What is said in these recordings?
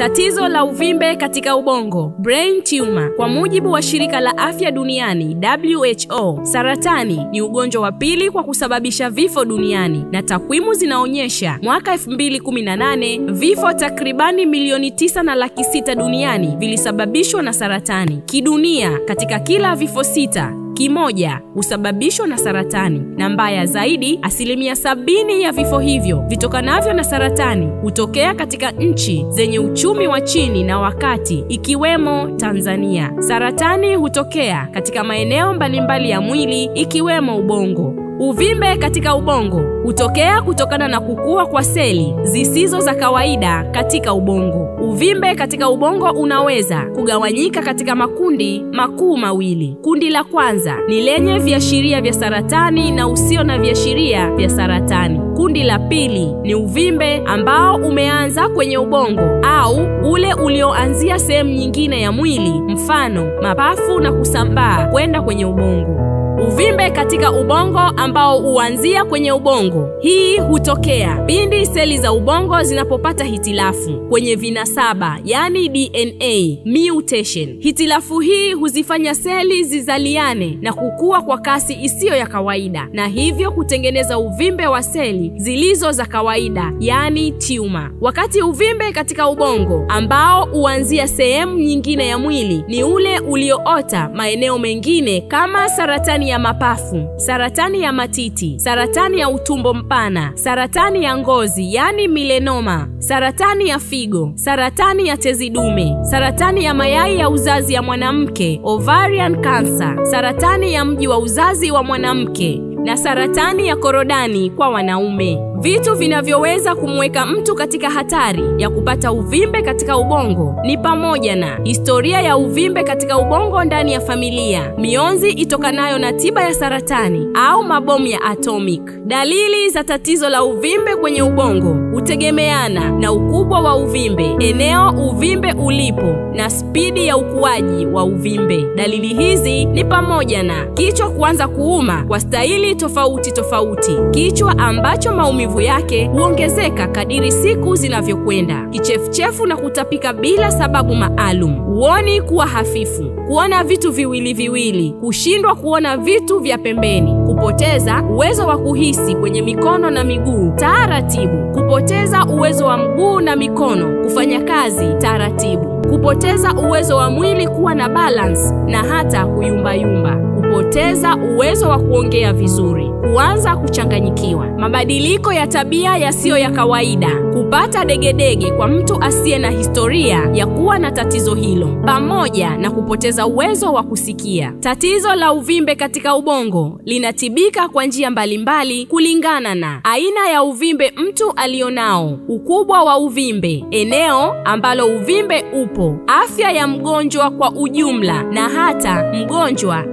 Tatizo la uvimbe katika ubongo, brain tumor. Kwa mujibu wa shirika la afya duniani WHO, saratani ni ugonjwa wa pili kwa kusababisha vifo duniani, na takwimu zinaonyesha mwaka 2018 vifo takribani milioni tisa na laki sita duniani vilisababishwa na saratani. Kidunia, katika kila vifo sita kimoja husababishwa na saratani, na mbaya zaidi, asilimia sabini ya vifo hivyo vitokanavyo na saratani hutokea katika nchi zenye uchumi wa chini na wakati, ikiwemo Tanzania. Saratani hutokea katika maeneo mbalimbali ya mwili ikiwemo ubongo. Uvimbe katika ubongo hutokea kutokana na kukua kwa seli zisizo za kawaida katika ubongo. Uvimbe katika ubongo unaweza kugawanyika katika makundi makuu mawili. Kundi la kwanza ni lenye viashiria vya saratani na usio na viashiria vya saratani. Kundi la pili ni uvimbe ambao umeanza kwenye ubongo au ule ulioanzia sehemu nyingine ya mwili, mfano mapafu, na kusambaa kwenda kwenye ubongo. Uvimbe katika ubongo ambao huanzia kwenye ubongo. Hii hutokea pindi seli za ubongo zinapopata hitilafu kwenye vinasaba, yani DNA mutation. Hitilafu hii huzifanya seli zizaliane na kukua kwa kasi isiyo ya kawaida, na hivyo kutengeneza uvimbe wa seli zilizo za kawaida, yani tumor. Wakati uvimbe katika ubongo ambao huanzia sehemu nyingine ya mwili ni ule ulioota maeneo mengine kama saratani ya mapafu, saratani ya matiti, saratani ya utumbo mpana, saratani ya ngozi yani milenoma, saratani ya figo, saratani ya tezi dume, saratani ya mayai ya uzazi ya mwanamke, ovarian cancer, saratani ya mji wa uzazi wa mwanamke na saratani ya korodani kwa wanaume. Vitu vinavyoweza kumweka mtu katika hatari ya kupata uvimbe katika ubongo ni pamoja na historia ya uvimbe katika ubongo ndani ya familia, mionzi itokanayo na tiba ya saratani au mabomu ya atomic. Dalili za tatizo la uvimbe kwenye ubongo hutegemeana na ukubwa wa uvimbe, eneo uvimbe ulipo na spidi ya ukuaji wa uvimbe. Dalili hizi ni pamoja na kichwa kuanza kuuma kwa staili tofauti tofauti, kichwa ambacho maumivu yake huongezeka kadiri siku zinavyokwenda, kichefuchefu na kutapika bila sababu maalum, huoni kuwa hafifu, kuona vitu viwili viwili, kushindwa kuona vitu vya pembeni, kupoteza uwezo wa kuhisi kwenye mikono na miguu taratibu, kupoteza uwezo wa mguu na mikono kufanya kazi taratibu, kupoteza uwezo wa mwili kuwa na balance na hata kuyumbayumba, kupoteza uwezo wa kuongea vizuri, kuanza kuchanganyikiwa, mabadiliko ya tabia yasiyo ya kawaida, kupata degedege kwa mtu asiye na historia ya kuwa na tatizo hilo, pamoja na kupoteza uwezo wa kusikia. Tatizo la uvimbe katika ubongo linatibika kwa njia mbalimbali kulingana na aina ya uvimbe mtu alionao, ukubwa wa uvimbe, eneo ambalo uvimbe upo, afya ya mgonjwa kwa ujumla, na hata mgonjwa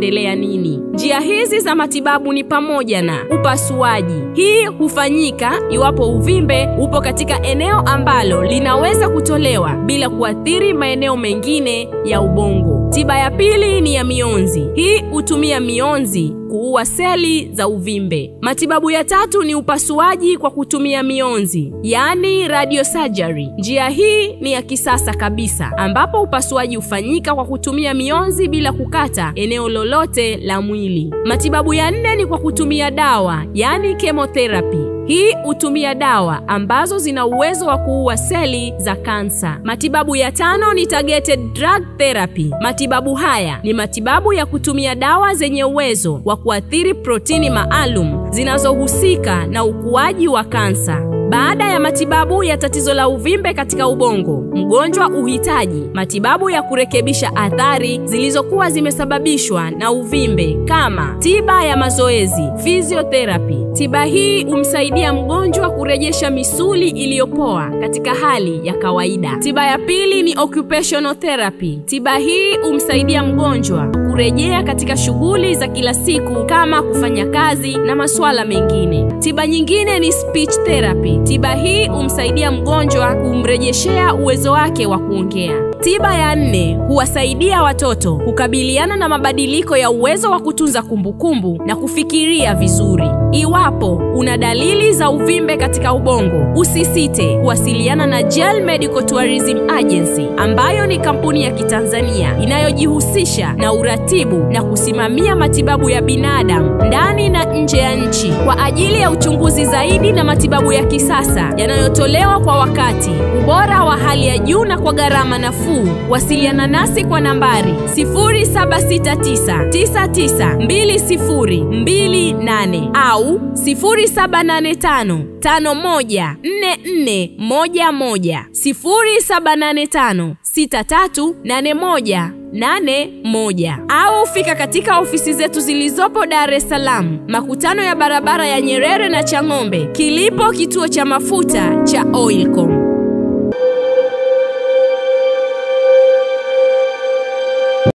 anapendelea nini. Njia hizi za matibabu ni pamoja na upasuaji. Hii hufanyika iwapo uvimbe upo katika eneo ambalo linaweza kutolewa bila kuathiri maeneo mengine ya ubongo. Tiba ya pili ni ya mionzi. Hii hutumia mionzi kuua seli za uvimbe. Matibabu ya tatu ni upasuaji kwa kutumia mionzi, yaani radio surgery. Njia hii ni ya kisasa kabisa, ambapo upasuaji hufanyika kwa kutumia mionzi bila kukata eneo lolote la mwili. Matibabu ya nne ni kwa kutumia dawa, yaani chemotherapy. Hii hutumia dawa ambazo zina uwezo wa kuua seli za kansa. Matibabu ya tano ni targeted drug therapy. Matibabu haya ni matibabu ya kutumia dawa zenye uwezo wa kuathiri protini maalum zinazohusika na ukuaji wa kansa. Baada ya matibabu ya tatizo la uvimbe katika ubongo, mgonjwa uhitaji matibabu ya kurekebisha athari zilizokuwa zimesababishwa na uvimbe kama tiba ya mazoezi, physiotherapy. Tiba hii humsaidia mgonjwa kurejesha misuli iliyopoa katika hali ya kawaida. Tiba ya pili ni occupational therapy. Tiba hii humsaidia mgonjwa kurejea katika shughuli za kila siku kama kufanya kazi na masuala mengine. Tiba nyingine ni speech therapy. Tiba hii humsaidia mgonjwa kumrejeshea uwezo wake wa kuongea. Tiba ya nne huwasaidia watoto kukabiliana na mabadiliko ya uwezo wa kutunza kumbukumbu na kufikiria vizuri. Iwapo una dalili za uvimbe katika ubongo, usisite kuwasiliana na Gel Medical Tourism Agency ambayo ni kampuni ya Kitanzania inayojihusisha na uratibu na kusimamia matibabu ya binadamu ndani na nje ya nchi kwa ajili ya uchunguzi zaidi na matibabu ya kisasa yanayotolewa kwa wakati, ubora wa hali ya juu na kwa gharama nafuu. Wasiliana nasi kwa nambari 0769992028 au 0785 514411 0785 6381 81 au fika katika ofisi zetu zilizopo Dar es Salaam, makutano ya barabara ya Nyerere na Chang'ombe, kilipo kituo cha mafuta cha Oilcom.